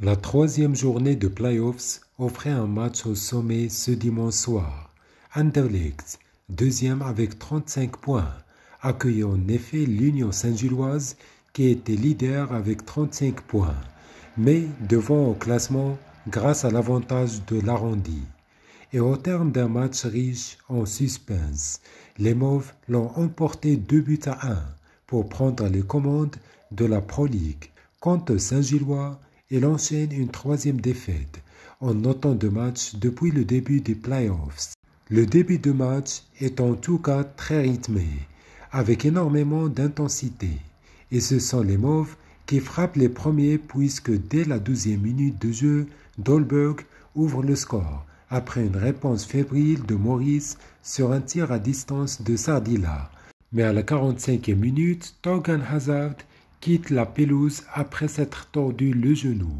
La troisième journée de playoffs offrait un match au sommet ce dimanche soir. Anderlecht, deuxième avec 35 points, accueillait en effet l'Union Saint-Gilloise qui était leader avec 35 points, mais devant au classement grâce à l'avantage de l'arrondi. Et au terme d'un match riche en suspense, les Mauves l'ont emporté 2 buts à 1 pour prendre les commandes de la Pro League. Quant aux Saint-Gillois, il enchaîne une troisième défaite en autant de matchs depuis le début des playoffs. Le début de match est en tout cas très rythmé, avec énormément d'intensité. Et ce sont les Mauves qui frappent les premiers puisque dès la douzième minute de jeu, Dolberg ouvre le score après une réponse fébrile de Maurice sur un tir à distance de Sardilla. Mais à la 45e minute, Torgan Hazard quitte la pelouse après s'être tordu le genou.